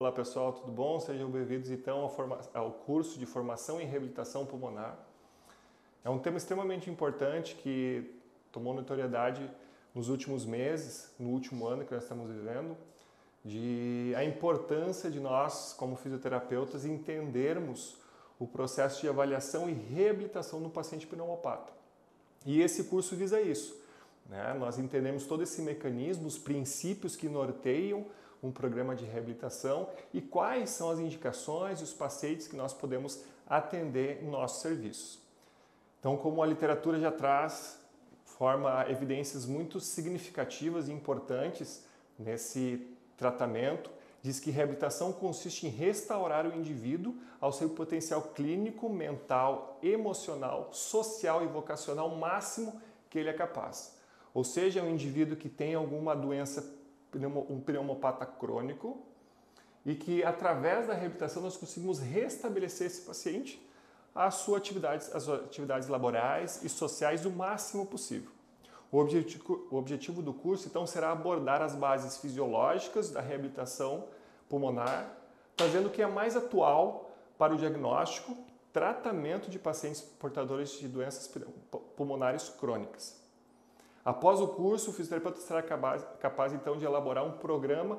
Olá pessoal, tudo bom? Sejam bem-vindos então ao, curso de Formação em Reabilitação Pulmonar. É um tema extremamente importante que tomou notoriedade nos últimos meses, no último ano que nós estamos vivendo, de a importância de nós, como fisioterapeutas, entendermos o processo de avaliação e reabilitação no paciente pneumopata. E esse curso visa isso. Né? Nós entendemos todo esse mecanismo, os princípios que norteiam um programa de reabilitação e quais são as indicações e os pacientes que nós podemos atender em nossos serviços. Então, como a literatura já traz, forma evidências muito significativas e importantes nesse tratamento, diz que reabilitação consiste em restaurar o indivíduo ao seu potencial clínico, mental, emocional, social e vocacional máximo que ele é capaz. Ou seja, um indivíduo que tem alguma doença um pneumopata crônico e que através da reabilitação nós conseguimos restabelecer esse paciente às suas atividades, às atividades laborais e sociais o máximo possível. O objetivo, o objetivo do curso então será abordar as bases fisiológicas da reabilitação pulmonar, trazendo o que é mais atual para o diagnóstico, tratamento de pacientes portadores de doenças pulmonares crônicas. Após o curso, o fisioterapeuta será capaz, capaz então de elaborar um programa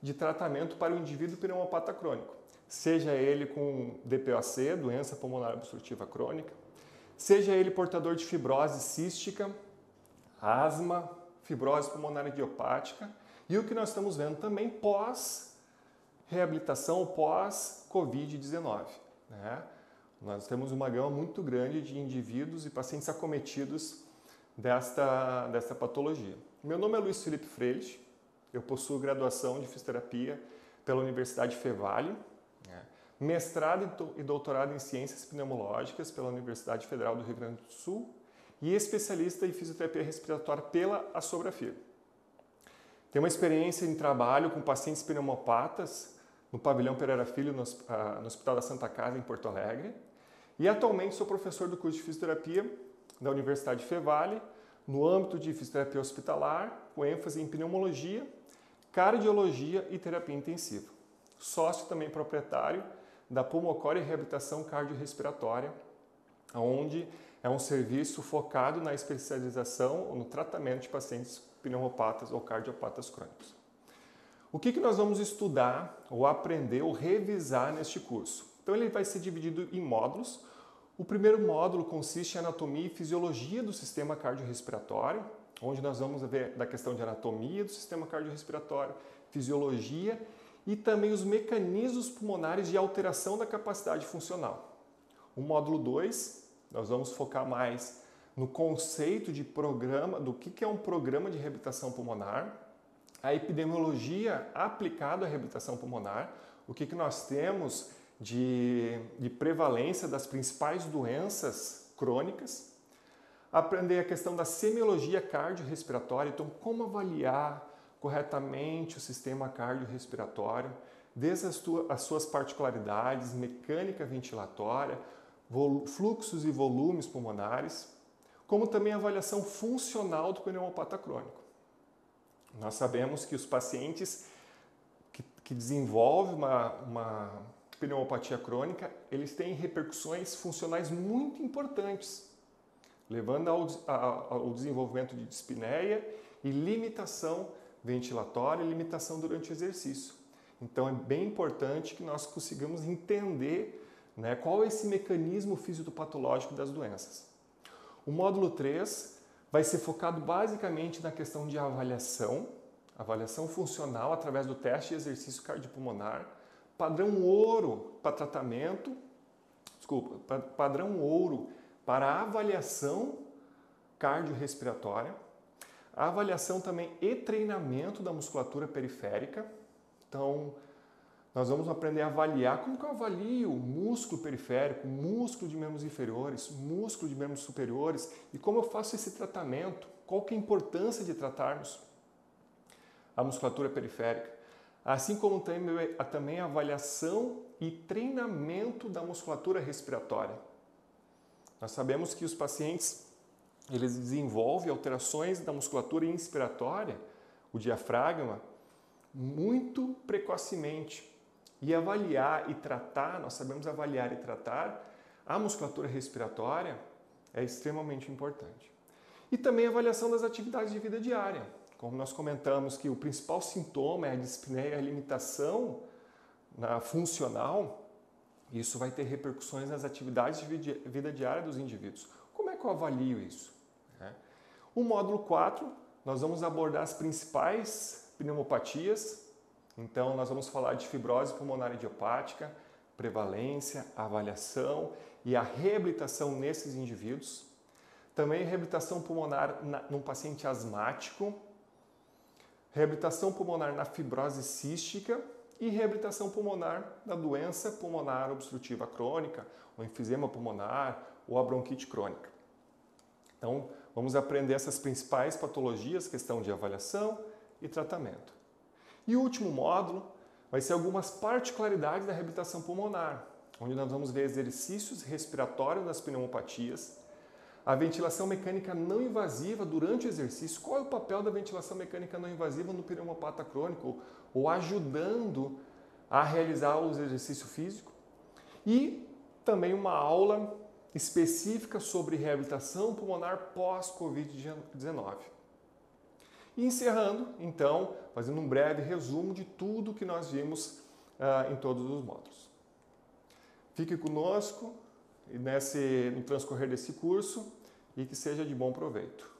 de tratamento para o indivíduo pneumopata crônico, seja ele com DPOC, doença pulmonar obstrutiva crônica, seja ele portador de fibrose cística, asma, fibrose pulmonar idiopática e o que nós estamos vendo também pós reabilitação, pós Covid-19. Né? Nós temos uma gama muito grande de indivíduos e pacientes acometidos desta, desta patologia. Meu nome é Luiz Felipe Freitas, eu possuo graduação de fisioterapia pela Universidade Fevale, né? mestrado e doutorado em ciências pneumológicas pela Universidade Federal do Rio Grande do Sul e especialista em fisioterapia respiratória pela Astrografia. Tenho uma experiência em trabalho com pacientes pneumopatas no pavilhão Pereira Filho, no, uh, no Hospital da Santa Casa, em Porto Alegre. E atualmente sou professor do curso de fisioterapia da Universidade Fevale, no âmbito de fisioterapia hospitalar, com ênfase em pneumologia, cardiologia e terapia intensiva. Sócio também proprietário da Pulmocore Reabilitação Cardiorrespiratória, onde é um serviço focado na especialização ou no tratamento de pacientes pneumopatas ou cardiopatas crônicos. O que, que nós vamos estudar, ou aprender, ou revisar neste curso? Então ele vai ser dividido em módulos, o primeiro módulo consiste em anatomia e fisiologia do sistema cardiorrespiratório, onde nós vamos ver da questão de anatomia do sistema cardiorrespiratório, fisiologia e também os mecanismos pulmonares de alteração da capacidade funcional. O módulo 2, nós vamos focar mais no conceito de programa, do que é um programa de reabilitação pulmonar, a epidemiologia aplicada à reabilitação pulmonar, o que, que nós temos de, de prevalência das principais doenças crônicas, aprender a questão da semiologia cardiorrespiratória, então como avaliar corretamente o sistema cardiorrespiratório, desde as, as suas particularidades, mecânica ventilatória, fluxos e volumes pulmonares, como também a avaliação funcional do pneumopata crônico. Nós sabemos que os pacientes que, que desenvolvem uma, uma pneumopatia crônica, eles têm repercussões funcionais muito importantes, levando ao, ao desenvolvimento de dispneia e limitação ventilatória e limitação durante o exercício. Então é bem importante que nós consigamos entender né, qual é esse mecanismo fisiopatológico das doenças. O módulo 3 vai ser focado basicamente na questão de avaliação, avaliação funcional através do teste de exercício cardiopulmonar, padrão ouro para tratamento, desculpa, padrão ouro para avaliação cardiorrespiratória, avaliação também e treinamento da musculatura periférica. Então, nós vamos aprender a avaliar como que eu avalio músculo periférico, músculo de membros inferiores, músculo de membros superiores e como eu faço esse tratamento, qual que é a importância de tratarmos a musculatura periférica assim como também a avaliação e treinamento da musculatura respiratória. Nós sabemos que os pacientes eles desenvolvem alterações da musculatura inspiratória, o diafragma, muito precocemente. E avaliar e tratar, nós sabemos avaliar e tratar a musculatura respiratória é extremamente importante. E também a avaliação das atividades de vida diária. Como nós comentamos que o principal sintoma é a dispneia, a limitação na funcional, isso vai ter repercussões nas atividades de vida diária dos indivíduos. Como é que eu avalio isso? É. O módulo 4, nós vamos abordar as principais pneumopatias. Então, nós vamos falar de fibrose pulmonar idiopática, prevalência, avaliação e a reabilitação nesses indivíduos. Também reabilitação pulmonar na, num paciente asmático, reabilitação pulmonar na fibrose cística e reabilitação pulmonar da doença pulmonar obstrutiva crônica, o enfisema pulmonar ou a bronquite crônica. Então, vamos aprender essas principais patologias, questão de avaliação e tratamento. E o último módulo vai ser algumas particularidades da reabilitação pulmonar, onde nós vamos ver exercícios respiratórios das pneumopatias, a ventilação mecânica não invasiva durante o exercício. Qual é o papel da ventilação mecânica não invasiva no pneumopata crônico ou ajudando a realizar o exercício físico? E também uma aula específica sobre reabilitação pulmonar pós-Covid-19. E encerrando, então, fazendo um breve resumo de tudo que nós vimos uh, em todos os módulos. Fique conosco nesse, no transcorrer desse curso e que seja de bom proveito.